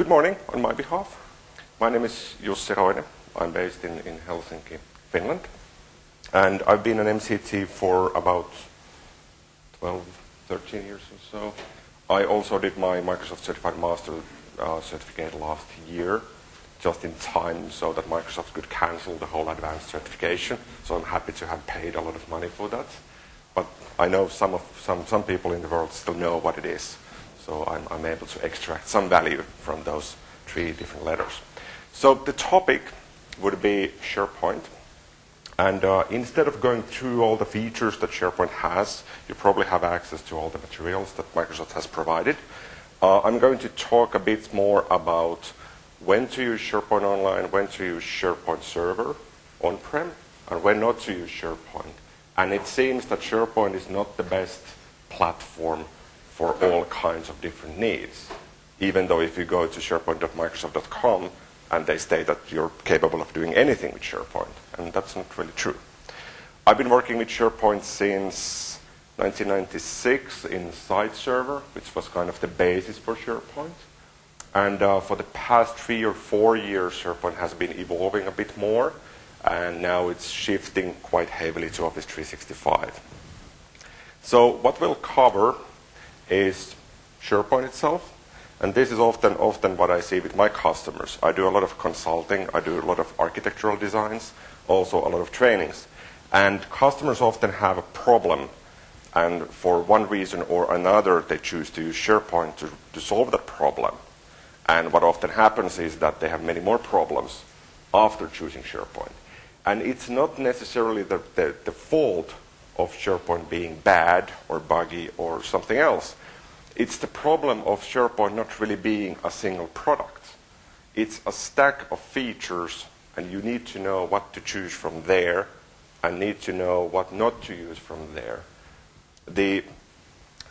Good morning on my behalf. My name is Jussi Roine. I'm based in, in Helsinki, Finland. And I've been an MCT for about 12, 13 years or so. I also did my Microsoft Certified Master uh, certificate last year, just in time so that Microsoft could cancel the whole advanced certification. So I'm happy to have paid a lot of money for that. But I know some, of, some, some people in the world still know what it is. So I'm, I'm able to extract some value from those three different letters. So the topic would be SharePoint. And uh, instead of going through all the features that SharePoint has, you probably have access to all the materials that Microsoft has provided. Uh, I'm going to talk a bit more about when to use SharePoint Online, when to use SharePoint Server on-prem, and when not to use SharePoint. And it seems that SharePoint is not the best platform for all kinds of different needs. Even though if you go to sharepoint.microsoft.com and they state that you're capable of doing anything with SharePoint, and that's not really true. I've been working with SharePoint since 1996 in Site Server, which was kind of the basis for SharePoint. And uh, for the past three or four years, SharePoint has been evolving a bit more, and now it's shifting quite heavily to Office 365. So what we'll cover is SharePoint itself. And this is often, often what I see with my customers. I do a lot of consulting, I do a lot of architectural designs, also a lot of trainings. And customers often have a problem, and for one reason or another, they choose to use SharePoint to, to solve that problem. And what often happens is that they have many more problems after choosing SharePoint. And it's not necessarily the, the, the fault of SharePoint being bad or buggy or something else it's the problem of SharePoint not really being a single product. It's a stack of features, and you need to know what to choose from there and need to know what not to use from there. The,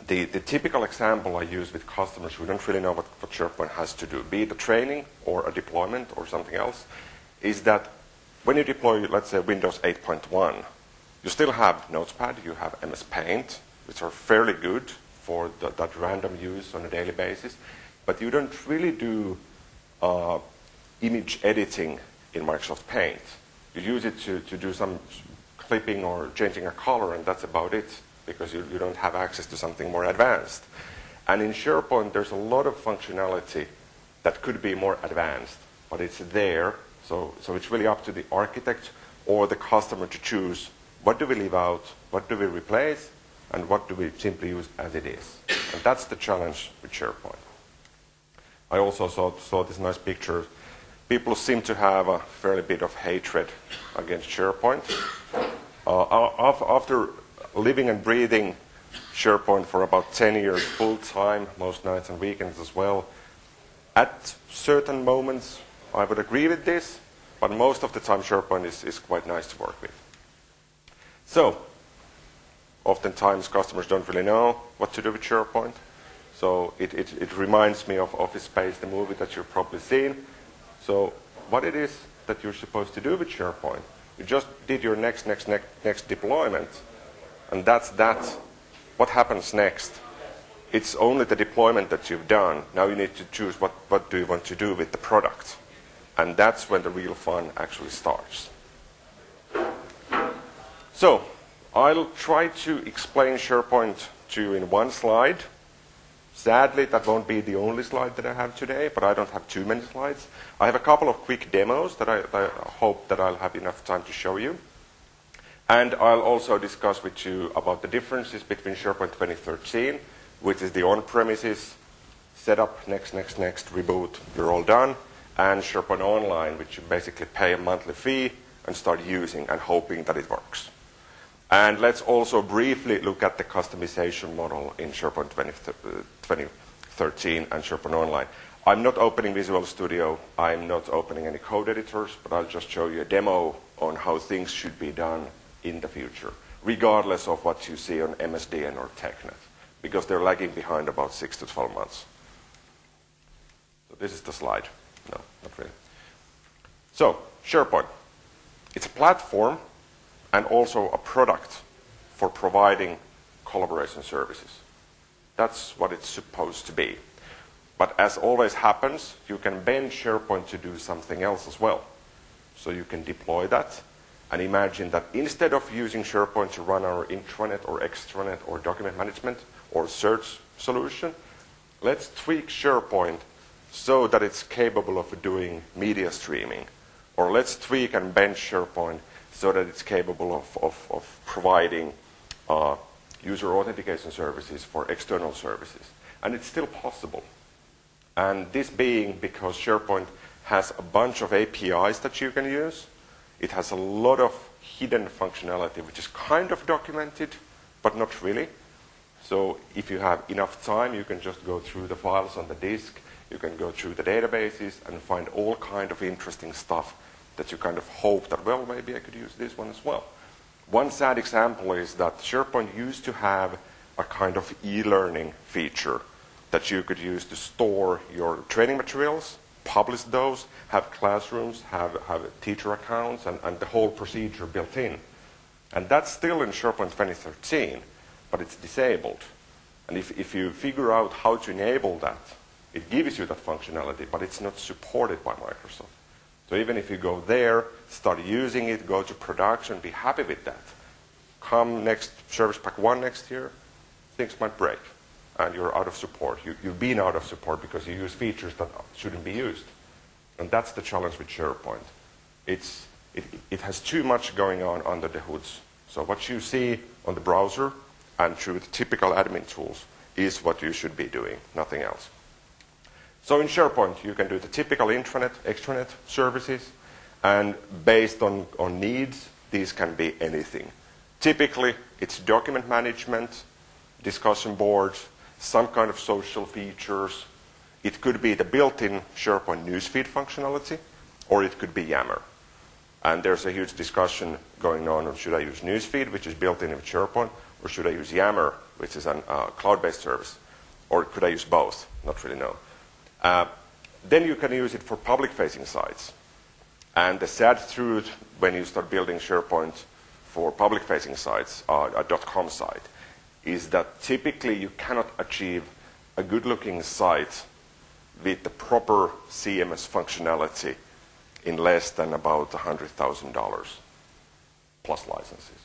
the, the typical example I use with customers who don't really know what, what SharePoint has to do, be it a training or a deployment or something else, is that when you deploy, let's say, Windows 8.1, you still have Notepad, you have MS Paint, which are fairly good for the, that random use on a daily basis. But you don't really do uh, image editing in Microsoft Paint. You use it to, to do some clipping or changing a color, and that's about it because you, you don't have access to something more advanced. And in SharePoint, there's a lot of functionality that could be more advanced, but it's there. So, so it's really up to the architect or the customer to choose what do we leave out, what do we replace, and what do we simply use as it is. And that's the challenge with SharePoint. I also saw, saw this nice picture. People seem to have a fairly bit of hatred against SharePoint. Uh, after living and breathing SharePoint for about 10 years full time, most nights and weekends as well, at certain moments I would agree with this, but most of the time SharePoint is, is quite nice to work with. So, oftentimes customers don't really know what to do with SharePoint. So it, it, it reminds me of Office Space, the movie that you've probably seen. So what it is that you're supposed to do with SharePoint, you just did your next, next, next, next deployment, and that's that. What happens next? It's only the deployment that you've done. Now you need to choose what, what do you want to do with the product. And that's when the real fun actually starts. So, I'll try to explain SharePoint to you in one slide. Sadly, that won't be the only slide that I have today, but I don't have too many slides. I have a couple of quick demos that I, I hope that I'll have enough time to show you. And I'll also discuss with you about the differences between SharePoint 2013, which is the on-premises setup, next, next, next, reboot, you're all done, and SharePoint Online, which you basically pay a monthly fee and start using and hoping that it works. And let's also briefly look at the customization model in SharePoint 2013 and SharePoint Online. I'm not opening Visual Studio. I'm not opening any code editors, but I'll just show you a demo on how things should be done in the future, regardless of what you see on MSDN or TechNet, because they're lagging behind about 6 to 12 months. So this is the slide. No, not really. So, SharePoint. It's a platform and also a product for providing collaboration services. That's what it's supposed to be. But as always happens, you can bend SharePoint to do something else as well. So you can deploy that and imagine that instead of using SharePoint to run our intranet or extranet or document management or search solution, let's tweak SharePoint so that it's capable of doing media streaming. Or let's tweak and bend SharePoint so that it's capable of, of, of providing uh, user authentication services for external services. And it's still possible. And this being because SharePoint has a bunch of APIs that you can use. It has a lot of hidden functionality, which is kind of documented, but not really. So if you have enough time, you can just go through the files on the disk. You can go through the databases and find all kind of interesting stuff that you kind of hope that, well, maybe I could use this one as well. One sad example is that SharePoint used to have a kind of e-learning feature that you could use to store your training materials, publish those, have classrooms, have, have teacher accounts, and, and the whole procedure built in. And that's still in SharePoint 2013, but it's disabled. And if, if you figure out how to enable that, it gives you that functionality, but it's not supported by Microsoft. So even if you go there, start using it, go to production, be happy with that. Come next Service Pack 1 next year, things might break and you're out of support. You, you've been out of support because you use features that shouldn't be used. And that's the challenge with SharePoint. It's, it, it has too much going on under the hoods. So what you see on the browser and through the typical admin tools is what you should be doing, nothing else. So in SharePoint, you can do the typical intranet, extranet services, and based on, on needs, these can be anything. Typically, it's document management, discussion boards, some kind of social features. It could be the built-in SharePoint newsfeed functionality, or it could be Yammer. And there's a huge discussion going on should I use newsfeed, which is built in with SharePoint, or should I use Yammer, which is a uh, cloud-based service, or could I use both? Not really know. Uh, then you can use it for public-facing sites. And the sad truth when you start building SharePoint for public-facing sites, uh, a .com site, is that typically you cannot achieve a good-looking site with the proper CMS functionality in less than about $100,000 plus licenses.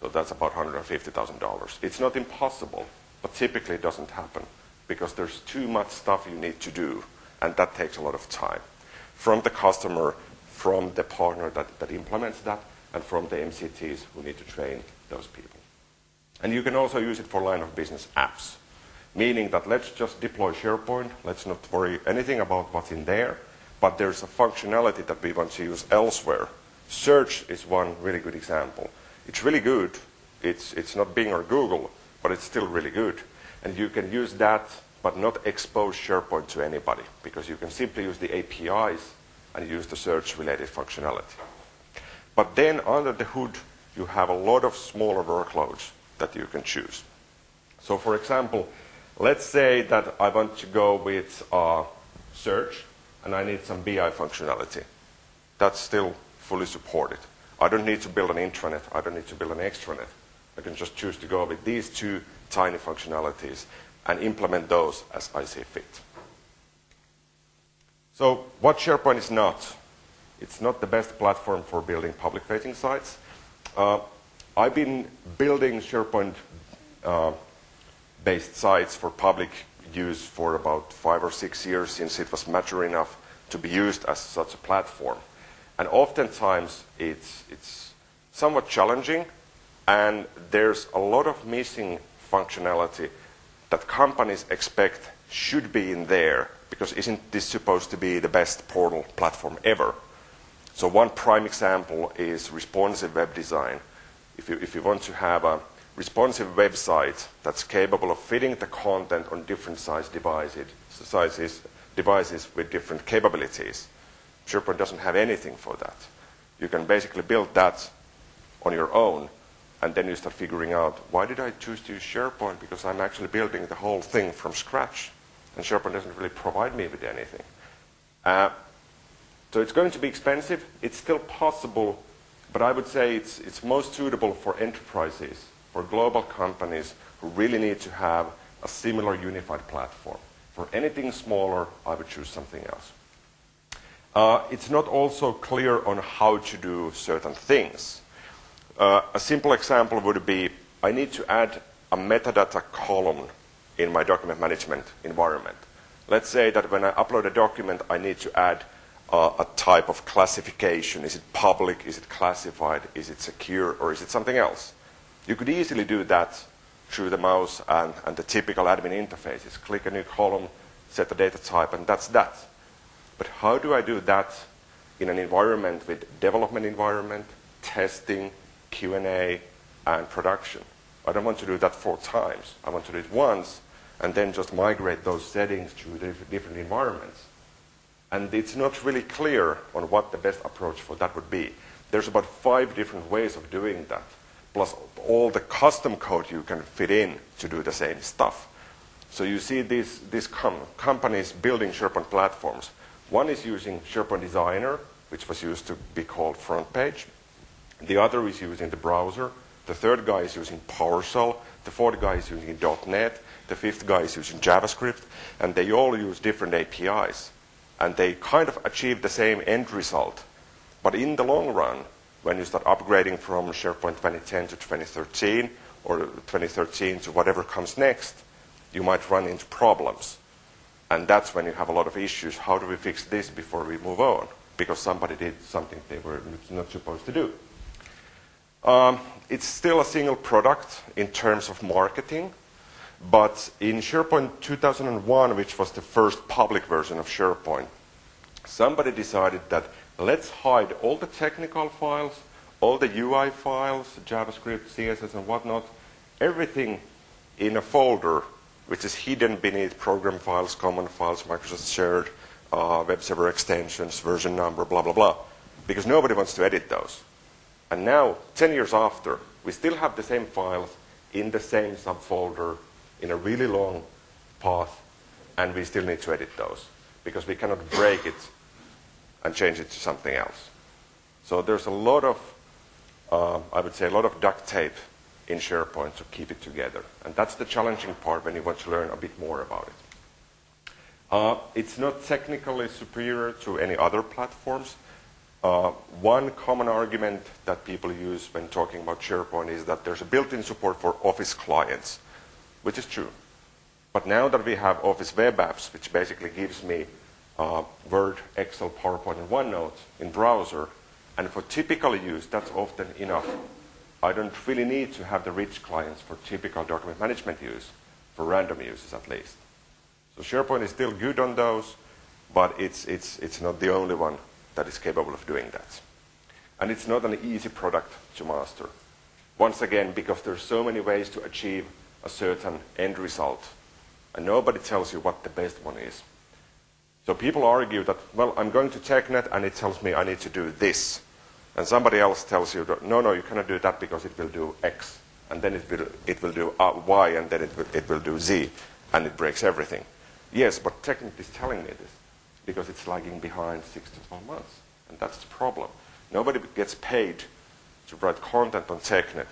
So that's about $150,000. It's not impossible, but typically it doesn't happen because there's too much stuff you need to do, and that takes a lot of time from the customer, from the partner that, that implements that, and from the MCTs who need to train those people. And you can also use it for line of business apps, meaning that let's just deploy SharePoint, let's not worry anything about what's in there, but there's a functionality that we want to use elsewhere. Search is one really good example. It's really good. It's, it's not Bing or Google, but it's still really good. And you can use that, but not expose SharePoint to anybody, because you can simply use the APIs and use the search-related functionality. But then under the hood, you have a lot of smaller workloads that you can choose. So for example, let's say that I want to go with uh, search and I need some BI functionality. That's still fully supported. I don't need to build an intranet. I don't need to build an extranet. I can just choose to go with these two tiny functionalities and implement those as I see fit. So what SharePoint is not, it's not the best platform for building public-facing sites. Uh, I've been building SharePoint uh, based sites for public use for about five or six years since it was mature enough to be used as such a platform. And oftentimes it's, it's somewhat challenging and there's a lot of missing functionality that companies expect should be in there because isn't this supposed to be the best portal platform ever? So one prime example is responsive web design if you, if you want to have a responsive website that's capable of fitting the content on different size devices, sizes, devices with different capabilities, SharePoint doesn't have anything for that. You can basically build that on your own, and then you start figuring out why did I choose to use SharePoint because I'm actually building the whole thing from scratch, and SharePoint doesn't really provide me with anything. Uh, so it's going to be expensive. It's still possible but I would say it's, it's most suitable for enterprises, for global companies who really need to have a similar unified platform. For anything smaller, I would choose something else. Uh, it's not also clear on how to do certain things. Uh, a simple example would be I need to add a metadata column in my document management environment. Let's say that when I upload a document, I need to add uh, a type of classification. Is it public? Is it classified? Is it secure? Or is it something else? You could easily do that through the mouse and, and the typical admin interfaces. Click a new column, set the data type, and that's that. But how do I do that in an environment with development environment, testing, Q&A, and production? I don't want to do that four times. I want to do it once and then just migrate those settings to different environments. And it's not really clear on what the best approach for that would be. There's about five different ways of doing that, plus all the custom code you can fit in to do the same stuff. So you see these, these com companies building SharePoint platforms. One is using SharePoint Designer, which was used to be called FrontPage. The other is using the browser. The third guy is using PowerShell. The fourth guy is using .NET. The fifth guy is using JavaScript. And they all use different APIs. And they kind of achieve the same end result. But in the long run, when you start upgrading from SharePoint 2010 to 2013, or 2013 to whatever comes next, you might run into problems. And that's when you have a lot of issues. How do we fix this before we move on? Because somebody did something they were not supposed to do. Um, it's still a single product in terms of marketing, but in SharePoint 2001, which was the first public version of SharePoint, somebody decided that let's hide all the technical files, all the UI files, JavaScript, CSS, and whatnot, everything in a folder which is hidden beneath program files, common files, Microsoft shared, uh, web server extensions, version number, blah, blah, blah, because nobody wants to edit those. And now, 10 years after, we still have the same files in the same subfolder in a really long path, and we still need to edit those because we cannot break it and change it to something else. So there's a lot of, uh, I would say, a lot of duct tape in SharePoint to keep it together. And that's the challenging part when you want to learn a bit more about it. Uh, it's not technically superior to any other platforms, uh, one common argument that people use when talking about SharePoint is that there's a built-in support for Office clients, which is true. But now that we have Office Web Apps, which basically gives me uh, Word, Excel, PowerPoint, and OneNote in browser, and for typical use, that's often enough. I don't really need to have the rich clients for typical document management use, for random uses at least. So SharePoint is still good on those, but it's, it's, it's not the only one that is capable of doing that. And it's not an easy product to master. Once again, because there are so many ways to achieve a certain end result, and nobody tells you what the best one is. So people argue that, well, I'm going to TechNet and it tells me I need to do this. And somebody else tells you, no, no, you cannot do that because it will do X. And then it will, it will do uh, Y, and then it will, it will do Z, and it breaks everything. Yes, but TechNet is telling me this because it's lagging behind six to 12 months. And that's the problem. Nobody gets paid to write content on TechNet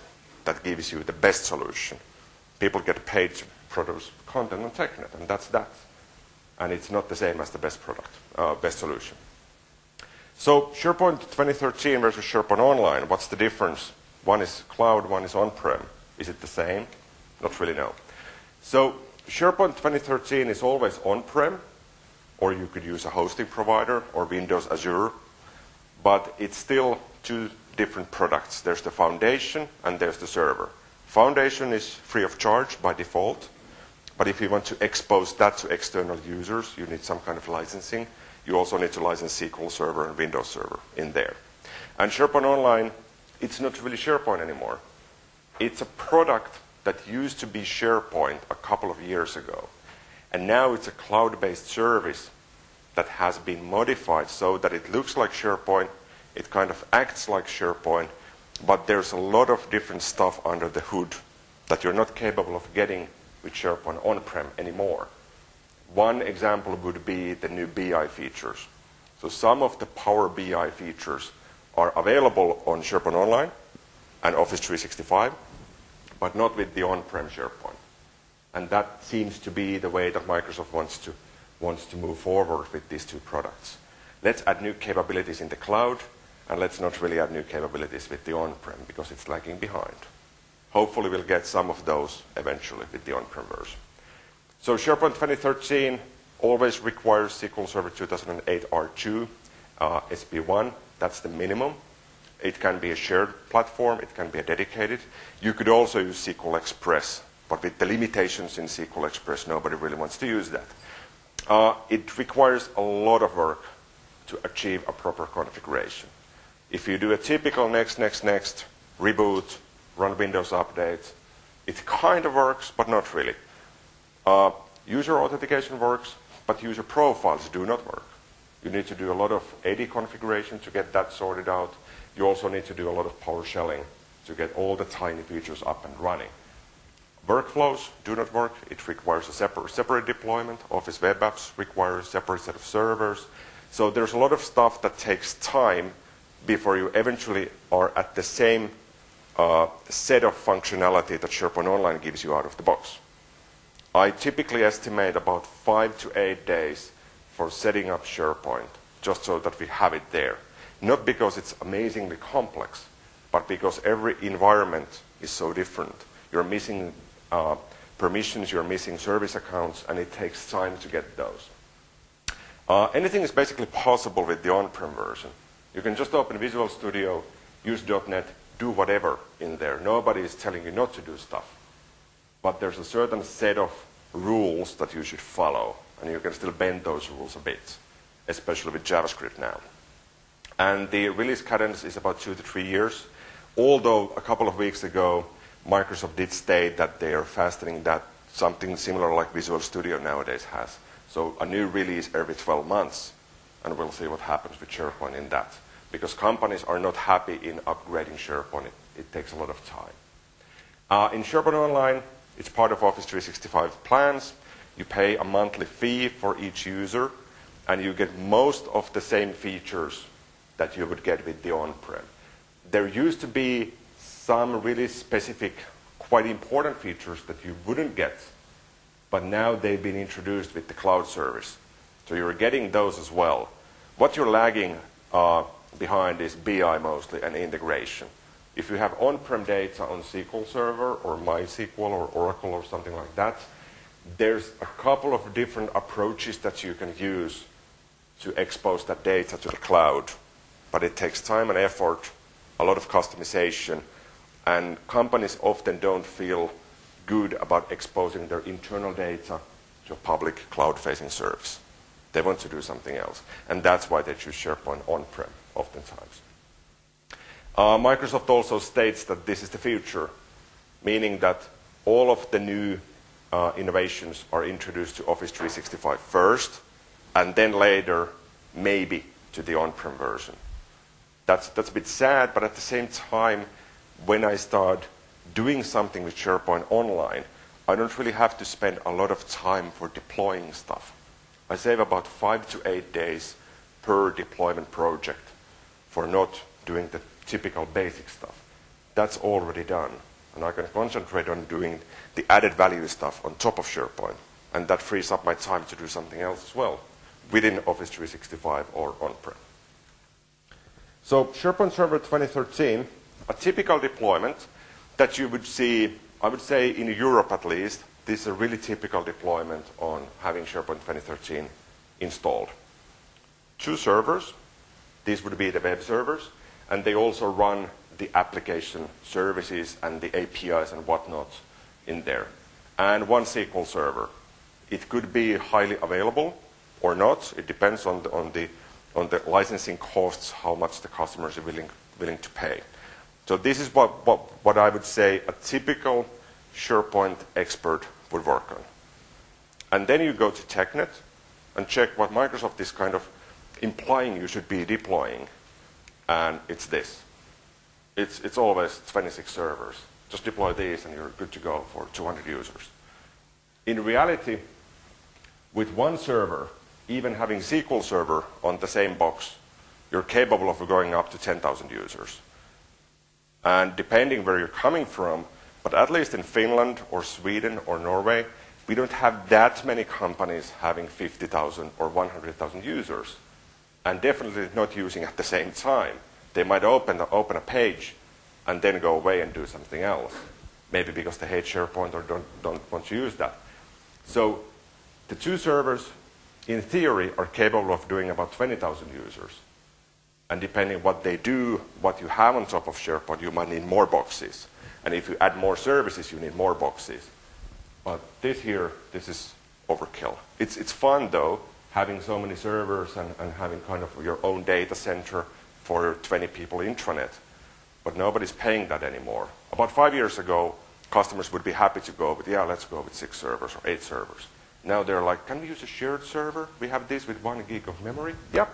that gives you the best solution. People get paid to produce content on TechNet, and that's that. And it's not the same as the best product, uh, best solution. So SharePoint 2013 versus SharePoint Online, what's the difference? One is cloud, one is on-prem. Is it the same? Not really, no. So SharePoint 2013 is always on-prem, or you could use a hosting provider or Windows Azure. But it's still two different products. There's the foundation and there's the server. Foundation is free of charge by default. But if you want to expose that to external users, you need some kind of licensing. You also need to license SQL Server and Windows Server in there. And SharePoint Online, it's not really SharePoint anymore. It's a product that used to be SharePoint a couple of years ago. And now it's a cloud-based service that has been modified so that it looks like SharePoint, it kind of acts like SharePoint, but there's a lot of different stuff under the hood that you're not capable of getting with SharePoint on-prem anymore. One example would be the new BI features. So some of the Power BI features are available on SharePoint Online and Office 365, but not with the on-prem SharePoint. And that seems to be the way that Microsoft wants to, wants to move forward with these two products. Let's add new capabilities in the cloud, and let's not really add new capabilities with the on-prem because it's lagging behind. Hopefully we'll get some of those eventually with the on-prem version. So SharePoint 2013 always requires SQL Server 2008 R2, uh, SP1. That's the minimum. It can be a shared platform. It can be a dedicated. You could also use SQL Express, but with the limitations in SQL Express, nobody really wants to use that. Uh, it requires a lot of work to achieve a proper configuration. If you do a typical next, next, next, reboot, run Windows updates, it kind of works, but not really. Uh, user authentication works, but user profiles do not work. You need to do a lot of AD configuration to get that sorted out. You also need to do a lot of PowerShelling to get all the tiny features up and running. Workflows do not work. It requires a separate, separate deployment. Office Web Apps require a separate set of servers. So there's a lot of stuff that takes time before you eventually are at the same uh, set of functionality that SharePoint Online gives you out of the box. I typically estimate about five to eight days for setting up SharePoint, just so that we have it there. Not because it's amazingly complex, but because every environment is so different. You're missing uh, permissions, you're missing service accounts, and it takes time to get those. Uh, anything is basically possible with the on-prem version. You can just open Visual Studio, use .NET, do whatever in there. Nobody is telling you not to do stuff. But there's a certain set of rules that you should follow, and you can still bend those rules a bit, especially with JavaScript now. And the release cadence is about two to three years, although a couple of weeks ago, Microsoft did state that they are fastening that something similar like Visual Studio nowadays has. So a new release every 12 months, and we'll see what happens with SharePoint in that. Because companies are not happy in upgrading SharePoint. It, it takes a lot of time. Uh, in SharePoint Online, it's part of Office 365 plans. You pay a monthly fee for each user, and you get most of the same features that you would get with the on-prem. There used to be some really specific, quite important features that you wouldn't get, but now they've been introduced with the cloud service. So you're getting those as well. What you're lagging uh, behind is BI mostly and integration. If you have on-prem data on SQL Server or MySQL or Oracle or something like that, there's a couple of different approaches that you can use to expose that data to the cloud. But it takes time and effort, a lot of customization, and companies often don't feel good about exposing their internal data to a public cloud-facing service. They want to do something else. And that's why they choose SharePoint on-prem oftentimes. Uh, Microsoft also states that this is the future, meaning that all of the new uh, innovations are introduced to Office 365 first, and then later, maybe, to the on-prem version. That's, that's a bit sad, but at the same time, when I start doing something with SharePoint Online, I don't really have to spend a lot of time for deploying stuff. I save about five to eight days per deployment project for not doing the typical basic stuff. That's already done. And I can concentrate on doing the added value stuff on top of SharePoint. And that frees up my time to do something else as well within Office 365 or on-prem. So SharePoint Server 2013, a typical deployment that you would see, I would say in Europe at least, this is a really typical deployment on having SharePoint 2013 installed. Two servers, these would be the web servers, and they also run the application services and the APIs and whatnot in there. And one SQL server. It could be highly available or not. It depends on the, on the, on the licensing costs, how much the customers are willing, willing to pay. So this is what, what, what I would say a typical SharePoint expert would work on. And then you go to TechNet and check what Microsoft is kind of implying you should be deploying and it's this. It's, it's always 26 servers. Just deploy these and you're good to go for 200 users. In reality, with one server, even having SQL Server on the same box, you're capable of going up to 10,000 users. And depending where you're coming from, but at least in Finland or Sweden or Norway, we don't have that many companies having 50,000 or 100,000 users, and definitely not using at the same time. They might open, open a page and then go away and do something else. Maybe because they hate SharePoint or don't, don't want to use that. So the two servers, in theory, are capable of doing about 20,000 users. And depending what they do, what you have on top of SharePoint, you might need more boxes. And if you add more services, you need more boxes. But this here, this is overkill. It's, it's fun, though, having so many servers and, and having kind of your own data center for 20 people intranet. But nobody's paying that anymore. About five years ago, customers would be happy to go with, yeah, let's go with six servers or eight servers. Now they're like, can we use a shared server? We have this with one gig of memory. Yep.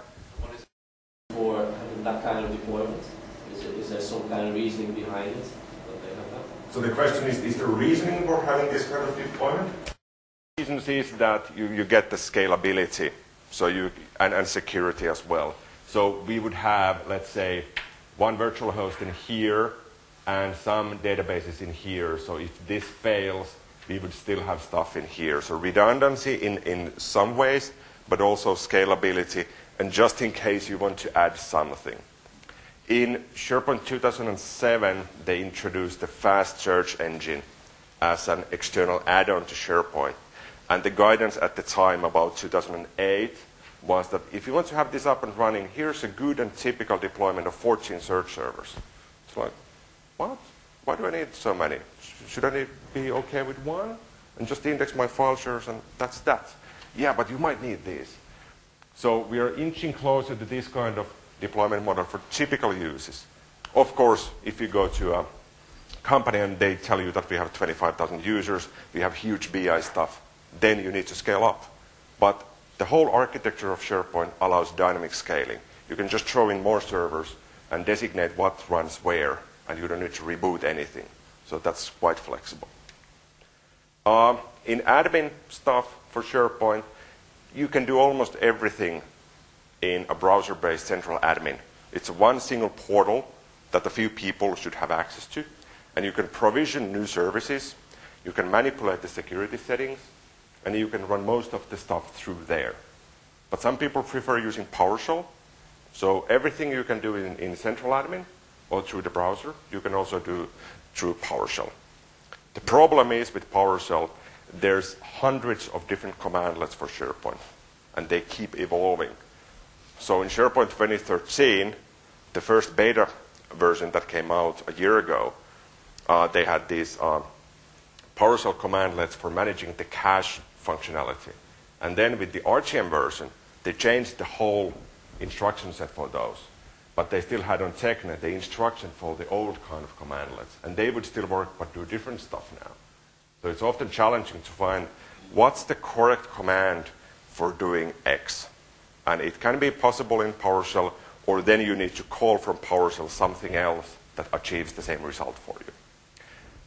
What is that kind of deployment? Is, it, is there some kind of reasoning behind it that they have that? So the question is, is there reasoning for having this kind of deployment? The reason is that you, you get the scalability so you, and, and security as well. So we would have, let's say, one virtual host in here and some databases in here. So if this fails, we would still have stuff in here. So redundancy in, in some ways, but also scalability, and just in case you want to add something. In SharePoint 2007, they introduced the fast search engine as an external add-on to SharePoint. And the guidance at the time, about 2008, was that if you want to have this up and running, here's a good and typical deployment of 14 search servers. It's like, what? Why do I need so many? Should I be okay with one? And just index my file shares and that's that. Yeah, but you might need these. So we are inching closer to this kind of deployment model for typical uses. Of course, if you go to a company and they tell you that we have 25,000 users, we have huge BI stuff, then you need to scale up. But the whole architecture of SharePoint allows dynamic scaling. You can just throw in more servers and designate what runs where, and you don't need to reboot anything. So that's quite flexible. Uh, in admin stuff for SharePoint, you can do almost everything in a browser-based central admin. It's one single portal that a few people should have access to, and you can provision new services, you can manipulate the security settings, and you can run most of the stuff through there. But some people prefer using PowerShell. So everything you can do in, in central admin or through the browser, you can also do through PowerShell. The problem is with PowerShell, there's hundreds of different commandlets for SharePoint, and they keep evolving. So in SharePoint 2013, the first beta version that came out a year ago, uh, they had these uh, PowerShell commandlets for managing the cache functionality. And then with the RTM version, they changed the whole instruction set for those. But they still had on TechNet the instruction for the old kind of commandlets. And they would still work but do different stuff now. So it's often challenging to find what's the correct command for doing X. And it can be possible in PowerShell, or then you need to call from PowerShell something else that achieves the same result for you.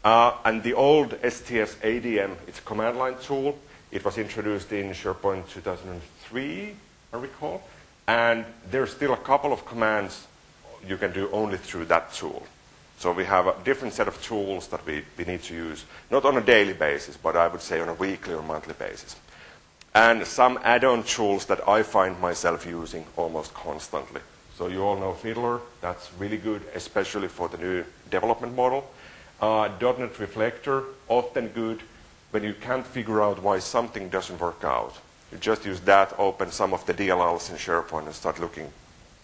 Uh, and the old STS ADM, it's a command line tool. It was introduced in SharePoint 2003, I recall. And there's still a couple of commands you can do only through that tool. So we have a different set of tools that we, we need to use, not on a daily basis, but I would say on a weekly or monthly basis. And some add-on tools that I find myself using almost constantly. So you all know Fiddler. That's really good, especially for the new development model. Uh, .NET Reflector, often good when you can't figure out why something doesn't work out. You just use that, open some of the DLLs in SharePoint and start looking,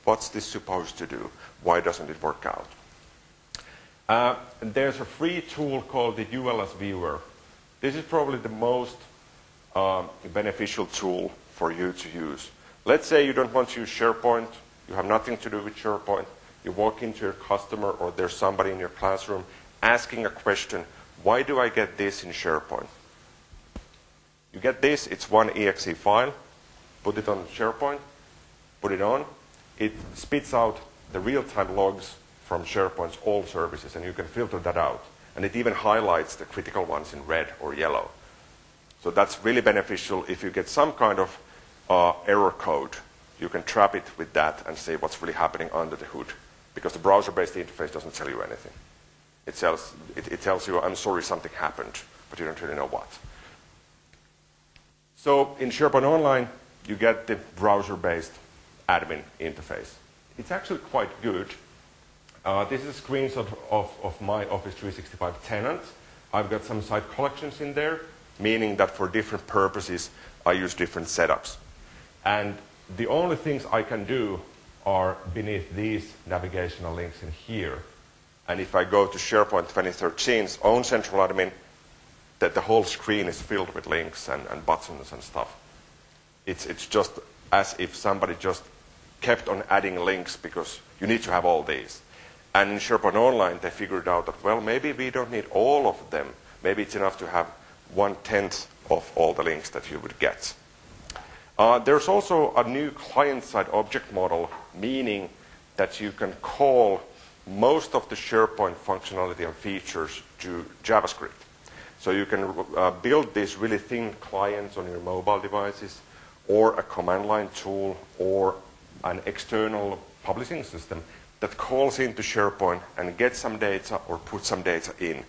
what's this supposed to do? Why doesn't it work out? Uh, there's a free tool called the ULS Viewer. This is probably the most um, beneficial tool for you to use. Let's say you don't want to use SharePoint, you have nothing to do with SharePoint, you walk into your customer or there's somebody in your classroom asking a question, why do I get this in SharePoint? You get this, it's one exe file, put it on SharePoint, put it on, it spits out the real-time logs from SharePoint's all services, and you can filter that out. And it even highlights the critical ones in red or yellow. So that's really beneficial if you get some kind of uh, error code. You can trap it with that and see what's really happening under the hood, because the browser-based interface doesn't tell you anything. It tells, it, it tells you, I'm sorry, something happened, but you don't really know what. So in SharePoint Online, you get the browser-based admin interface. It's actually quite good. Uh, this is a screenshot of, of my Office 365 tenant. I've got some site collections in there, meaning that for different purposes, I use different setups. And the only things I can do are beneath these navigational links in here. And if I go to SharePoint 2013's own central admin, that the whole screen is filled with links and, and buttons and stuff. It's, it's just as if somebody just kept on adding links because you need to have all these. And in SharePoint Online, they figured out that, well, maybe we don't need all of them. Maybe it's enough to have one tenth of all the links that you would get. Uh, there's also a new client-side object model, meaning that you can call most of the SharePoint functionality and features to JavaScript. So you can uh, build these really thin clients on your mobile devices, or a command line tool, or an external publishing system that calls into SharePoint and gets some data or puts some data in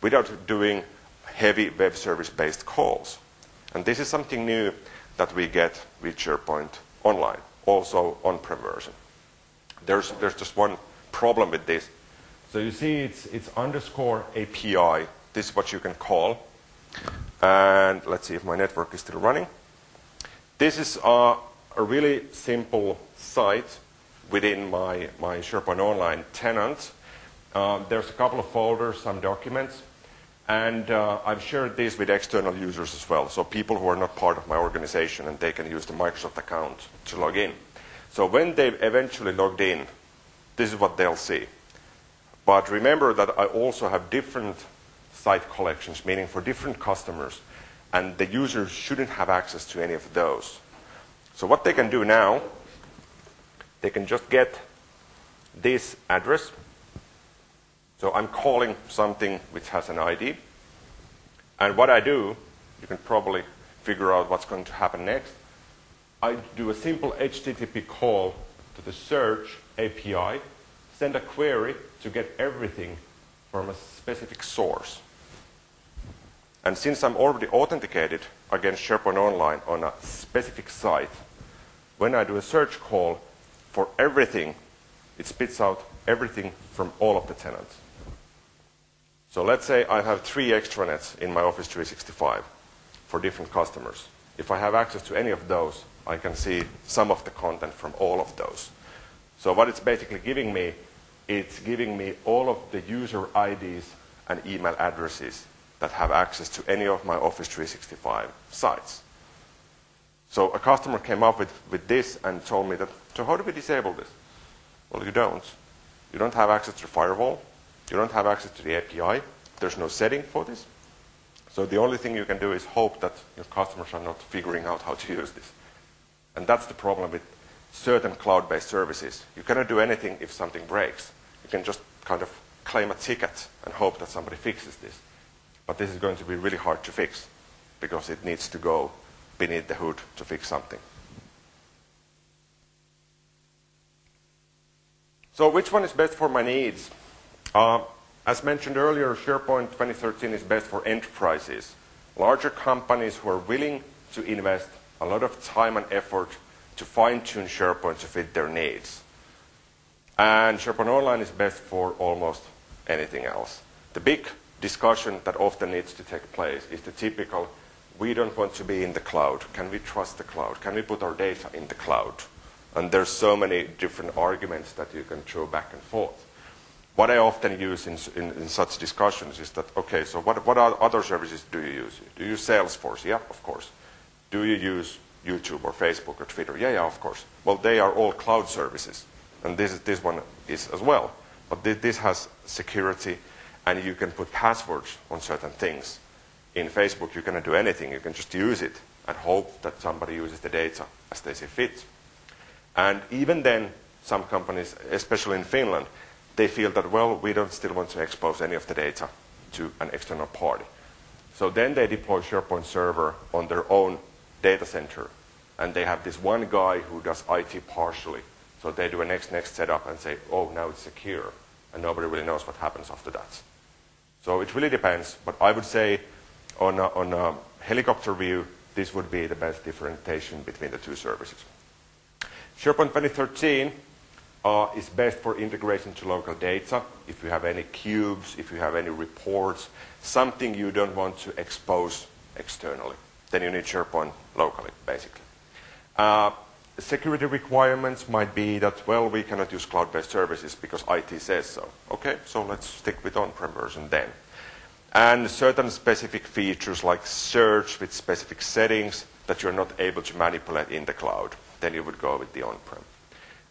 without doing heavy web service based calls. And this is something new that we get with SharePoint Online, also on prem version. There's, there's just one problem with this. So you see it's, it's underscore API. This is what you can call. And let's see if my network is still running. This is a, a really simple site within my, my SharePoint Online tenant. Uh, there's a couple of folders, some documents, and uh, I've shared this with external users as well, so people who are not part of my organization and they can use the Microsoft account to log in. So when they've eventually logged in, this is what they'll see. But remember that I also have different site collections, meaning for different customers, and the users shouldn't have access to any of those. So what they can do now they can just get this address. So I'm calling something which has an ID. And what I do, you can probably figure out what's going to happen next. I do a simple HTTP call to the search API, send a query to get everything from a specific source. And since I'm already authenticated against SharePoint Online on a specific site, when I do a search call, for everything, it spits out everything from all of the tenants. So let's say I have three extranets in my Office 365 for different customers. If I have access to any of those, I can see some of the content from all of those. So what it's basically giving me, it's giving me all of the user IDs and email addresses that have access to any of my Office 365 sites. So a customer came up with, with this and told me that, so how do we disable this? Well, you don't. You don't have access to the firewall. You don't have access to the API. There's no setting for this. So the only thing you can do is hope that your customers are not figuring out how to use this. And that's the problem with certain cloud-based services. You cannot do anything if something breaks. You can just kind of claim a ticket and hope that somebody fixes this. But this is going to be really hard to fix because it needs to go beneath the hood to fix something. So which one is best for my needs? Uh, as mentioned earlier, SharePoint 2013 is best for enterprises, larger companies who are willing to invest a lot of time and effort to fine-tune SharePoint to fit their needs. And SharePoint Online is best for almost anything else. The big discussion that often needs to take place is the typical we don't want to be in the cloud. Can we trust the cloud? Can we put our data in the cloud? And there's so many different arguments that you can throw back and forth. What I often use in, in, in such discussions is that, okay, so what, what other services do you use? Do you use Salesforce? Yeah, of course. Do you use YouTube or Facebook or Twitter? Yeah, yeah, of course. Well, they are all cloud services. And this, this one is as well. But this has security, and you can put passwords on certain things in Facebook, you cannot do anything. You can just use it and hope that somebody uses the data as they see fit. And even then, some companies, especially in Finland, they feel that, well, we don't still want to expose any of the data to an external party. So then they deploy SharePoint server on their own data center. And they have this one guy who does IT partially. So they do a next next setup and say, oh, now it's secure. And nobody really knows what happens after that. So it really depends. But I would say on a, on a helicopter view, this would be the best differentiation between the two services. SharePoint 2013 uh, is best for integration to local data. If you have any cubes, if you have any reports, something you don't want to expose externally, then you need SharePoint locally, basically. Uh, security requirements might be that, well, we cannot use cloud-based services because IT says so. Okay, so let's stick with on-prem version then. And certain specific features like search with specific settings that you're not able to manipulate in the cloud, then you would go with the on-prem.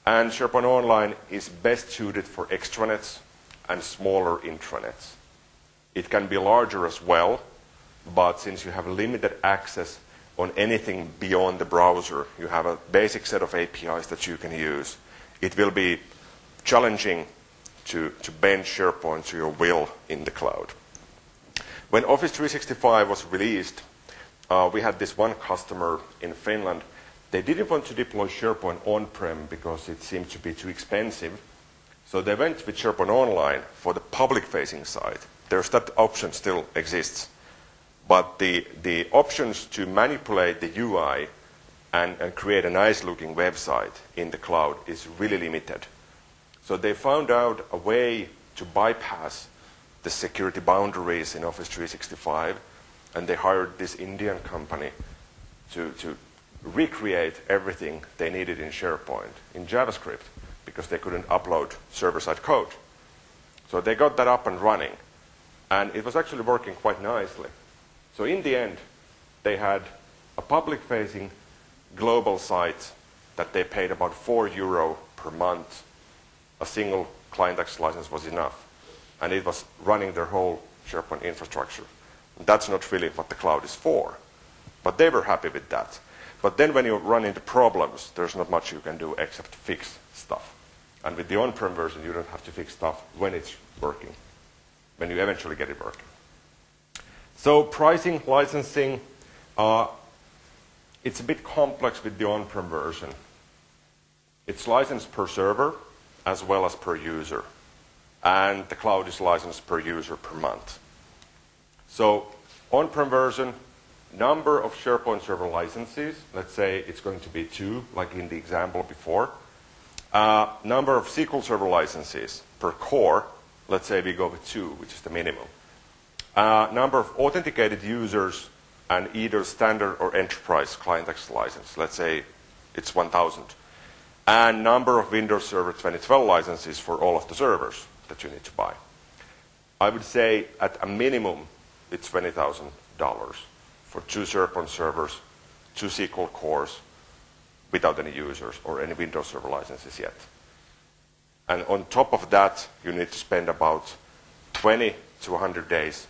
And SharePoint Online is best suited for extranets and smaller intranets. It can be larger as well, but since you have limited access on anything beyond the browser. You have a basic set of APIs that you can use. It will be challenging to, to bend SharePoint to your will in the cloud. When Office 365 was released, uh, we had this one customer in Finland. They didn't want to deploy SharePoint on-prem because it seemed to be too expensive. So they went with SharePoint Online for the public-facing side. There's that option still exists. But the, the options to manipulate the UI and, and create a nice looking website in the cloud is really limited. So they found out a way to bypass the security boundaries in Office 365, and they hired this Indian company to, to recreate everything they needed in SharePoint in JavaScript because they couldn't upload server side code. So they got that up and running, and it was actually working quite nicely. So in the end, they had a public-facing global site that they paid about 4 euro per month. A single client access license was enough. And it was running their whole SharePoint infrastructure. That's not really what the cloud is for. But they were happy with that. But then when you run into problems, there's not much you can do except fix stuff. And with the on-prem version, you don't have to fix stuff when it's working, when you eventually get it working. So pricing, licensing, uh, it's a bit complex with the on-prem version. It's licensed per server as well as per user. And the cloud is licensed per user per month. So on-prem version, number of SharePoint server licenses, let's say it's going to be two, like in the example before. Uh, number of SQL server licenses per core, let's say we go with two, which is the minimum uh, number of authenticated users and either standard or enterprise client access license. Let's say it's 1,000. And number of Windows Server 2012 licenses for all of the servers that you need to buy. I would say at a minimum, it's $20,000 for two SharePoint servers, two SQL cores, without any users or any Windows Server licenses yet. And on top of that, you need to spend about 20 to 100 days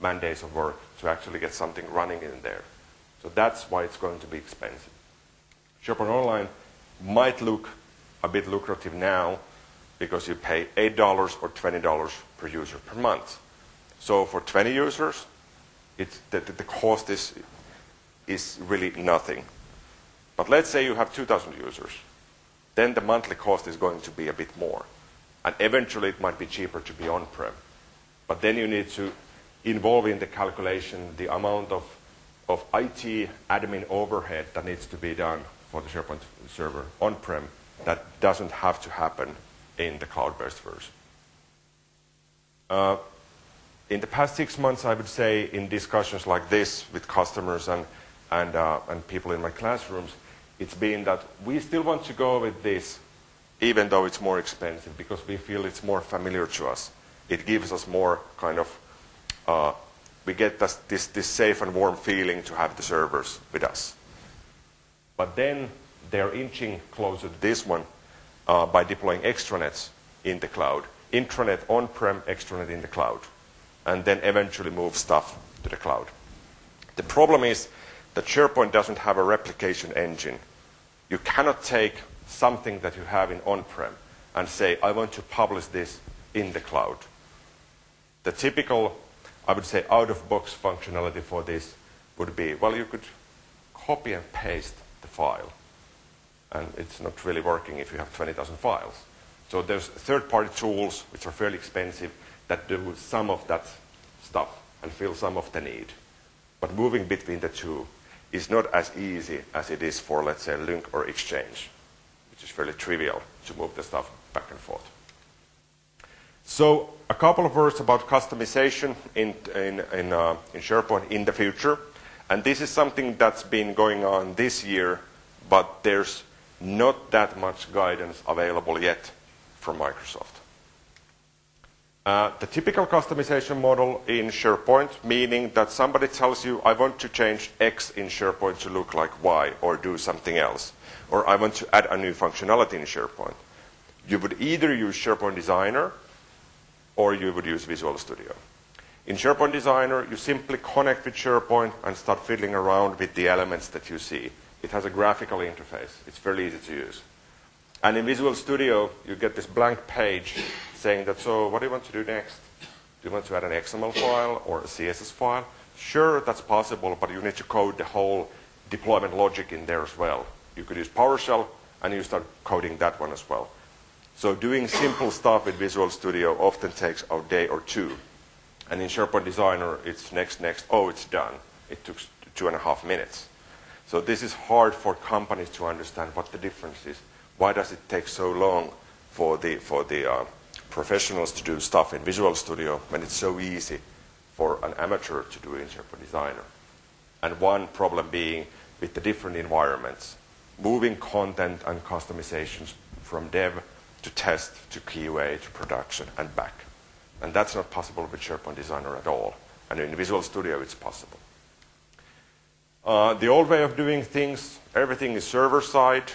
man days of work to actually get something running in there. So that's why it's going to be expensive. SharePoint Online might look a bit lucrative now because you pay $8 or $20 per user per month. So for 20 users, it's, the, the cost is, is really nothing. But let's say you have 2,000 users. Then the monthly cost is going to be a bit more. And eventually it might be cheaper to be on-prem. But then you need to involve in the calculation the amount of, of IT admin overhead that needs to be done for the SharePoint server on-prem that doesn't have to happen in the cloud-based version. Uh, in the past six months, I would say, in discussions like this with customers and, and, uh, and people in my classrooms, it's been that we still want to go with this, even though it's more expensive, because we feel it's more familiar to us. It gives us more kind of uh, we get this, this, this safe and warm feeling to have the servers with us. But then they're inching closer to this one uh, by deploying extranets in the cloud. Intranet on-prem, extranet in the cloud. And then eventually move stuff to the cloud. The problem is that SharePoint doesn't have a replication engine. You cannot take something that you have in on-prem and say, I want to publish this in the cloud. The typical I would say out-of-box functionality for this would be, well, you could copy and paste the file. And it's not really working if you have 20,000 files. So there's third-party tools, which are fairly expensive, that do some of that stuff and fill some of the need. But moving between the two. is not as easy as it is for, let's say, Lync or Exchange, which is fairly trivial to move the stuff back and forth. So a couple of words about customization in, in, in, uh, in SharePoint in the future. And this is something that's been going on this year, but there's not that much guidance available yet from Microsoft. Uh, the typical customization model in SharePoint, meaning that somebody tells you, I want to change X in SharePoint to look like Y or do something else, or I want to add a new functionality in SharePoint. You would either use SharePoint Designer or you would use Visual Studio. In SharePoint Designer, you simply connect with SharePoint and start fiddling around with the elements that you see. It has a graphical interface. It's fairly easy to use. And in Visual Studio, you get this blank page saying that, so what do you want to do next? Do you want to add an XML file or a CSS file? Sure, that's possible, but you need to code the whole deployment logic in there as well. You could use PowerShell, and you start coding that one as well. So doing simple stuff with Visual Studio often takes a day or two. And in SharePoint Designer, it's next, next, oh, it's done. It took two and a half minutes. So this is hard for companies to understand what the difference is. Why does it take so long for the, for the uh, professionals to do stuff in Visual Studio when it's so easy for an amateur to do it in SharePoint Designer? And one problem being with the different environments, moving content and customizations from dev to test, to QA, to production, and back. And that's not possible with SharePoint Designer at all. And in Visual Studio, it's possible. Uh, the old way of doing things, everything is server-side,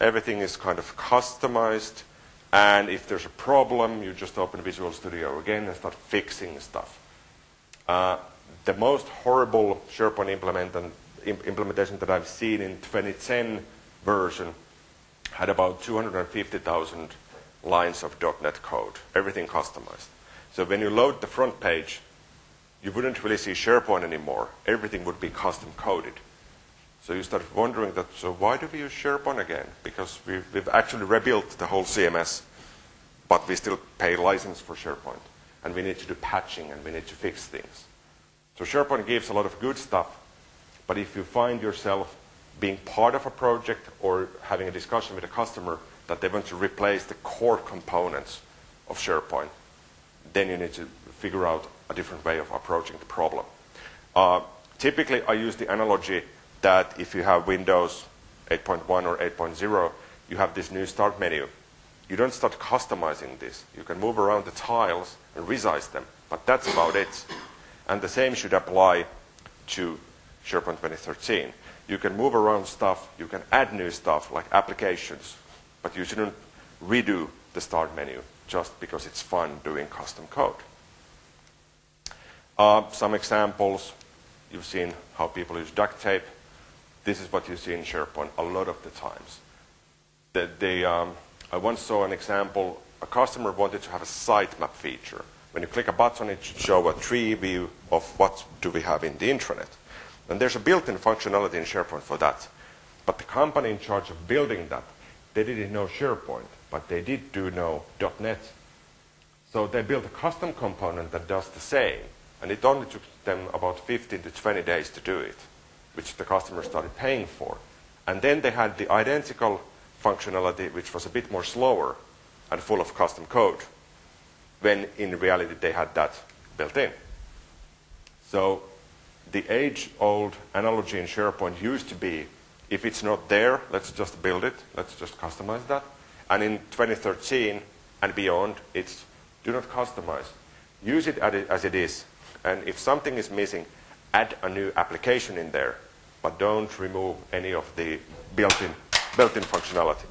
everything is kind of customized, and if there's a problem, you just open Visual Studio again and start fixing stuff. Uh, the most horrible SharePoint implement implementation that I've seen in 2010 version had about 250,000 lines of .NET code, everything customized. So when you load the front page, you wouldn't really see SharePoint anymore. Everything would be custom coded. So you start wondering that, so why do we use SharePoint again? Because we've, we've actually rebuilt the whole CMS, but we still pay license for SharePoint. And we need to do patching and we need to fix things. So SharePoint gives a lot of good stuff, but if you find yourself being part of a project or having a discussion with a customer that they want to replace the core components of SharePoint, then you need to figure out a different way of approaching the problem. Uh, typically, I use the analogy that if you have Windows 8.1 or 8.0, you have this new start menu. You don't start customizing this. You can move around the tiles and resize them, but that's about it. And the same should apply to SharePoint 2013 you can move around stuff, you can add new stuff like applications, but you shouldn't redo the start menu just because it's fun doing custom code. Uh, some examples, you've seen how people use duct tape. This is what you see in SharePoint a lot of the times. The, the, um, I once saw an example, a customer wanted to have a sitemap feature. When you click a button, it should show a tree view of what do we have in the intranet. And there's a built-in functionality in SharePoint for that. But the company in charge of building that, they didn't know SharePoint, but they did do know .NET. So they built a custom component that does the same. And it only took them about 15 to 20 days to do it, which the customer started paying for. And then they had the identical functionality, which was a bit more slower and full of custom code, when in reality they had that built in. So the age-old analogy in SharePoint used to be, if it's not there, let's just build it, let's just customize that. And in 2013 and beyond, it's do not customize. Use it as it is. And if something is missing, add a new application in there, but don't remove any of the built-in built-in functionality.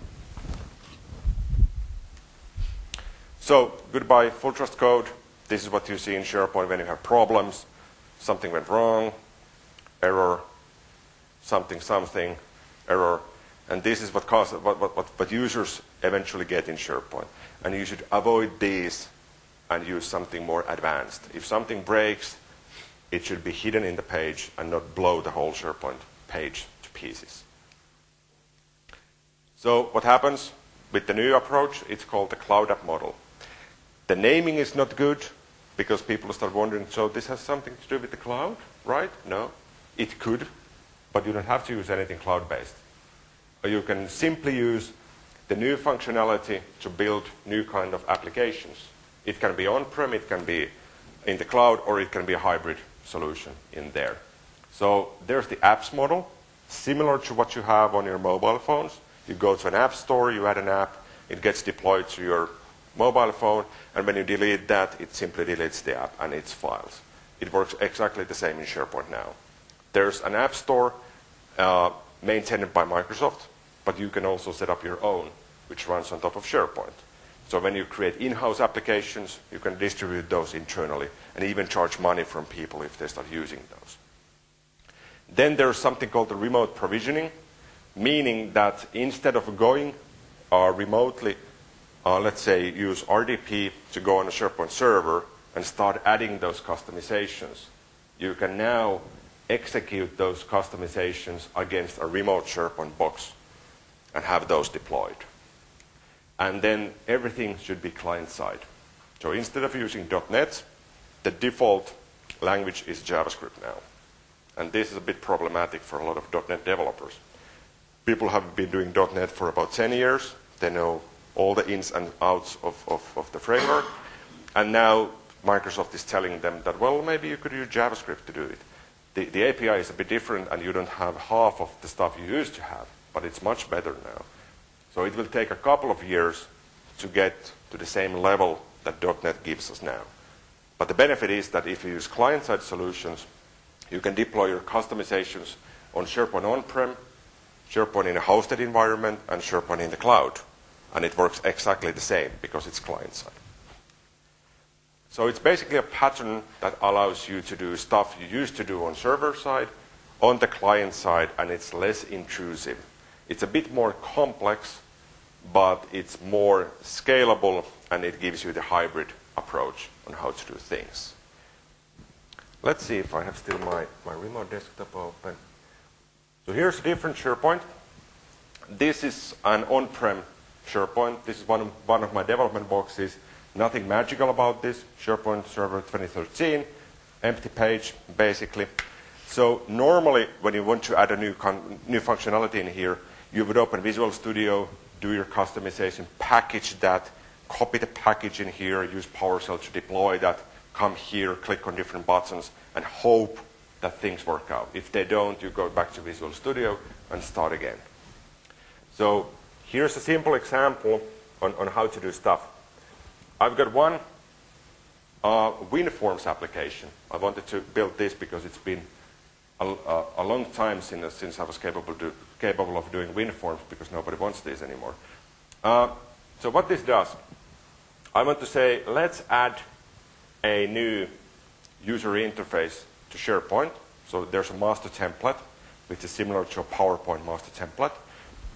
So, goodbye, full trust code. This is what you see in SharePoint when you have problems something went wrong, error, something, something, error. And this is what, what, what, what users eventually get in SharePoint. And you should avoid these and use something more advanced. If something breaks, it should be hidden in the page and not blow the whole SharePoint page to pieces. So what happens with the new approach? It's called the cloud app model. The naming is not good because people start wondering, so this has something to do with the cloud, right? No, it could, but you don't have to use anything cloud-based. You can simply use the new functionality to build new kind of applications. It can be on-prem, it can be in the cloud, or it can be a hybrid solution in there. So there's the apps model, similar to what you have on your mobile phones. You go to an app store, you add an app, it gets deployed to your mobile phone, and when you delete that, it simply deletes the app and its files. It works exactly the same in SharePoint now. There's an app store uh, maintained by Microsoft, but you can also set up your own, which runs on top of SharePoint. So when you create in-house applications, you can distribute those internally and even charge money from people if they start using those. Then there's something called the remote provisioning, meaning that instead of going uh, remotely, uh, let's say, use RDP to go on a SharePoint server and start adding those customizations, you can now execute those customizations against a remote SharePoint box and have those deployed. And then everything should be client-side. So instead of using .NET, the default language is JavaScript now. And this is a bit problematic for a lot of .NET developers. People have been doing .NET for about 10 years. They know all the ins and outs of, of, of the framework. And now Microsoft is telling them that, well, maybe you could use JavaScript to do it. The, the API is a bit different, and you don't have half of the stuff you used to have, but it's much better now. So it will take a couple of years to get to the same level that .NET gives us now. But the benefit is that if you use client-side solutions, you can deploy your customizations on SharePoint on-prem, SharePoint in a hosted environment, and SharePoint in the cloud. And it works exactly the same because it's client-side. So it's basically a pattern that allows you to do stuff you used to do on server side, on the client side, and it's less intrusive. It's a bit more complex, but it's more scalable and it gives you the hybrid approach on how to do things. Let's see if I have still my, my remote desktop open. So here's a different SharePoint. This is an on-prem SharePoint. This is one of, one of my development boxes. Nothing magical about this. SharePoint Server 2013, empty page, basically. So normally, when you want to add a new, new functionality in here, you would open Visual Studio, do your customization, package that, copy the package in here, use PowerShell to deploy that, come here, click on different buttons, and hope that things work out. If they don't, you go back to Visual Studio and start again. So here's a simple example on, on how to do stuff. I've got one uh, WinForms application. I wanted to build this because it's been a, a, a long time since, since I was capable, to, capable of doing WinForms because nobody wants this anymore. Uh, so what this does, I want to say, let's add a new user interface to SharePoint. So there's a master template, which is similar to a PowerPoint master template.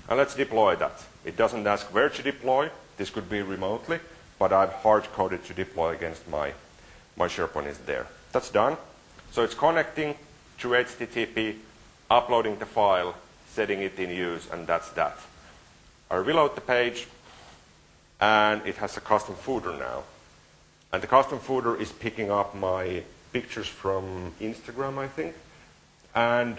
And let's deploy that. It doesn't ask where to deploy. This could be remotely, but I've hard-coded to deploy against my, my SharePoint is there. That's done. So it's connecting to HTTP, uploading the file, setting it in use, and that's that. I reload the page, and it has a custom footer now. And the custom footer is picking up my pictures from Instagram, I think. And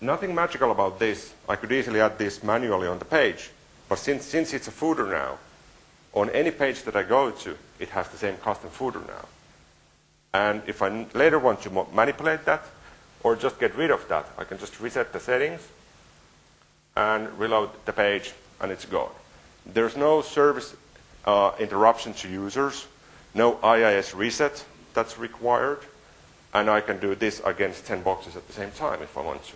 nothing magical about this. I could easily add this manually on the page. But since, since it's a footer now, on any page that I go to, it has the same custom footer now. And if I later want to manipulate that or just get rid of that, I can just reset the settings and reload the page and it's gone. There's no service uh, interruption to users, no IIS reset that's required, and I can do this against 10 boxes at the same time if I want to,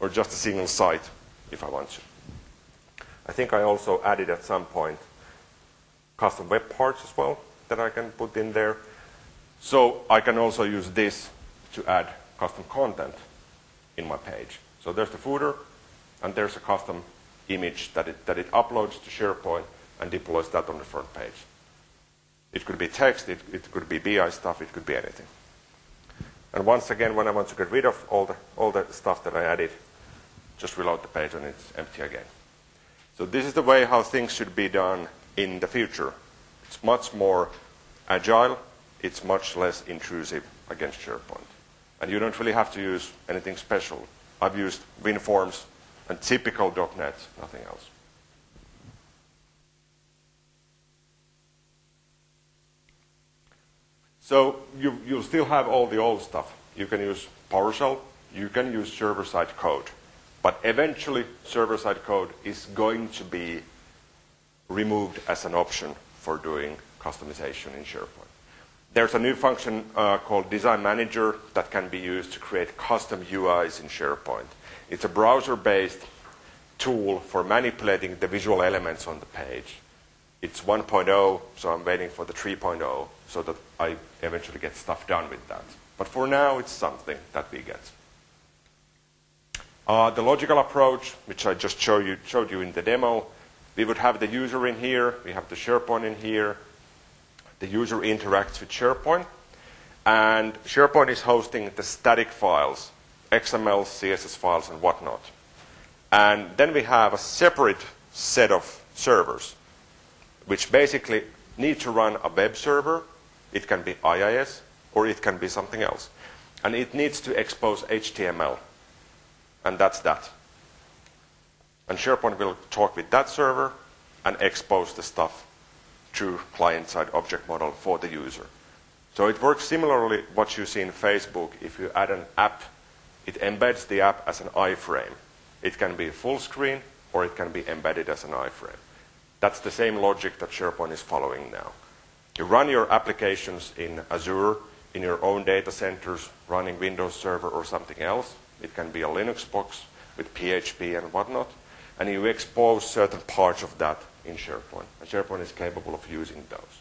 or just a single site if I want to. I think I also added at some point custom web parts as well that I can put in there. So I can also use this to add custom content in my page. So there's the footer, and there's a custom image that it, that it uploads to SharePoint and deploys that on the front page. It could be text, it, it could be BI stuff, it could be anything. And once again, when I want to get rid of all the, all the stuff that I added, just reload the page and it's empty again. So this is the way how things should be done in the future. It's much more agile, it's much less intrusive against SharePoint. And you don't really have to use anything special I've used WinForms and typical .NET, nothing else. So you, you'll still have all the old stuff. You can use PowerShell, you can use server-side code. But eventually, server-side code is going to be removed as an option for doing customization in SharePoint. There's a new function uh, called Design Manager that can be used to create custom UIs in SharePoint. It's a browser-based tool for manipulating the visual elements on the page. It's 1.0, so I'm waiting for the 3.0 so that I eventually get stuff done with that. But for now, it's something that we get. Uh, the logical approach, which I just show you, showed you in the demo, we would have the user in here, we have the SharePoint in here, the user interacts with SharePoint, and SharePoint is hosting the static files, XML, CSS files, and whatnot. And then we have a separate set of servers, which basically need to run a web server. It can be IIS, or it can be something else. And it needs to expose HTML. And that's that. And SharePoint will talk with that server and expose the stuff to client-side object model for the user. So it works similarly what you see in Facebook. If you add an app, it embeds the app as an iframe. It can be full screen or it can be embedded as an iframe. That's the same logic that SharePoint is following now. You run your applications in Azure, in your own data centers, running Windows Server or something else. It can be a Linux box with PHP and whatnot. And you expose certain parts of that in SharePoint. And SharePoint is capable of using those.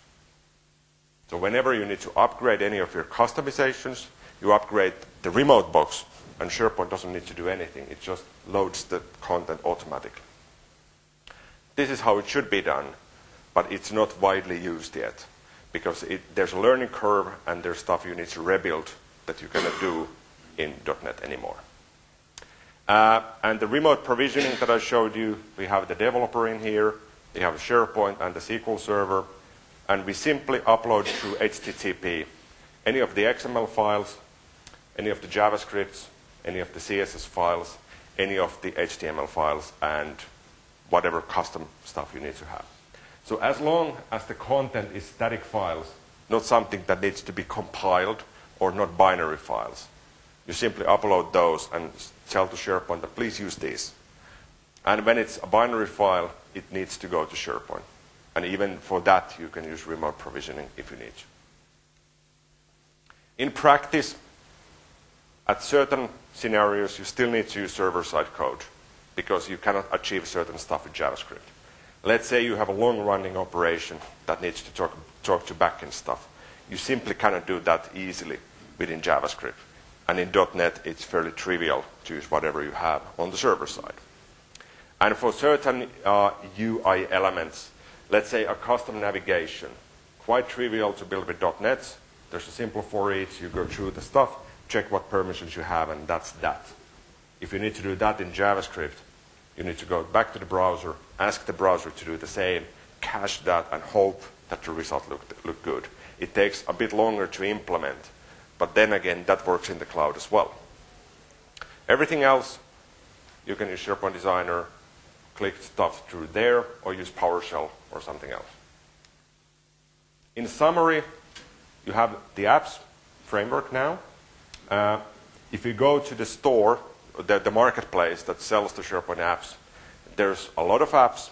So whenever you need to upgrade any of your customizations, you upgrade the remote box, and SharePoint doesn't need to do anything. It just loads the content automatically. This is how it should be done, but it's not widely used yet because it, there's a learning curve and there's stuff you need to rebuild that you cannot do in .NET anymore. Uh, and the remote provisioning that I showed you, we have the developer in here, we have SharePoint and the SQL Server, and we simply upload through HTTP any of the XML files, any of the JavaScripts, any of the CSS files, any of the HTML files, and whatever custom stuff you need to have. So as long as the content is static files, not something that needs to be compiled or not binary files, you simply upload those and tell to SharePoint that please use these. And when it's a binary file, it needs to go to SharePoint. And even for that, you can use remote provisioning if you need. In practice, at certain scenarios, you still need to use server-side code because you cannot achieve certain stuff with JavaScript. Let's say you have a long-running operation that needs to talk, talk to backend stuff. You simply cannot do that easily within JavaScript. And in .NET, it's fairly trivial to use whatever you have on the server side. And for certain uh, UI elements, let's say a custom navigation, quite trivial to build with .NET. There's a simple for each. You go through the stuff, check what permissions you have, and that's that. If you need to do that in JavaScript, you need to go back to the browser, ask the browser to do the same, cache that, and hope that the result look, look good. It takes a bit longer to implement, but then again, that works in the cloud as well. Everything else, you can use SharePoint Designer, click stuff through there, or use PowerShell or something else. In summary, you have the apps framework now. Uh, if you go to the store, the, the marketplace that sells the SharePoint apps, there's a lot of apps,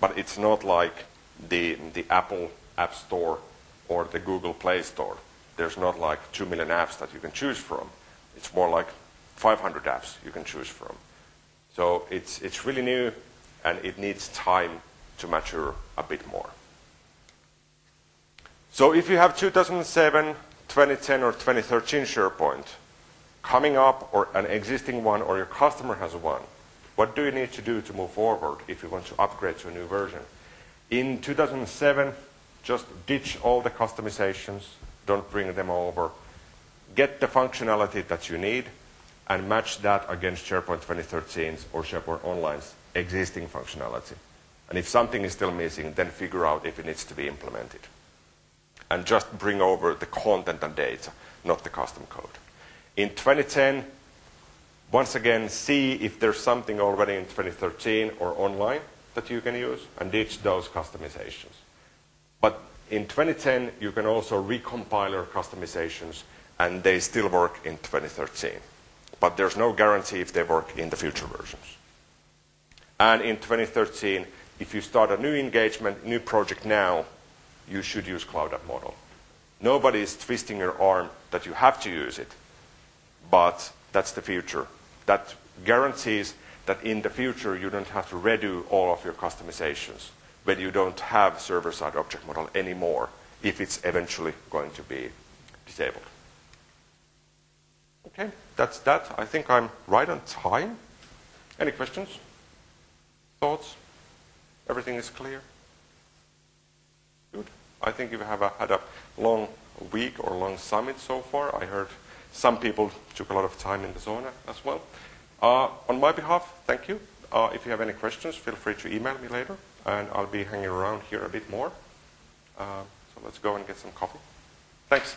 but it's not like the, the Apple App Store or the Google Play Store. There's not like 2 million apps that you can choose from. It's more like 500 apps you can choose from. So it's, it's really new and it needs time to mature a bit more. So if you have 2007, 2010, or 2013 SharePoint coming up, or an existing one, or your customer has one, what do you need to do to move forward if you want to upgrade to a new version? In 2007, just ditch all the customizations, don't bring them over. Get the functionality that you need and match that against SharePoint 2013's or SharePoint Online's existing functionality. And if something is still missing, then figure out if it needs to be implemented. And just bring over the content and data, not the custom code. In 2010, Once again, see if there's something already in 2013 or online that you can use and ditch those customizations. But in 2010, you can also recompile your customizations and they still work in 2013. But there's no guarantee if they work in the future versions. And in 2013, if you start a new engagement, new project now, you should use Cloud App Model. Nobody is twisting your arm that you have to use it, but that's the future. That guarantees that in the future you don't have to redo all of your customizations when you don't have server-side object model anymore if it's eventually going to be disabled. Okay, that's that. I think I'm right on time. Any questions? Thoughts? Everything is clear? I think you have a, had a long week or long summit so far. I heard some people took a lot of time in the zona as well. Uh, on my behalf, thank you. Uh, if you have any questions, feel free to email me later, and I'll be hanging around here a bit more. Uh, so let's go and get some coffee. Thanks.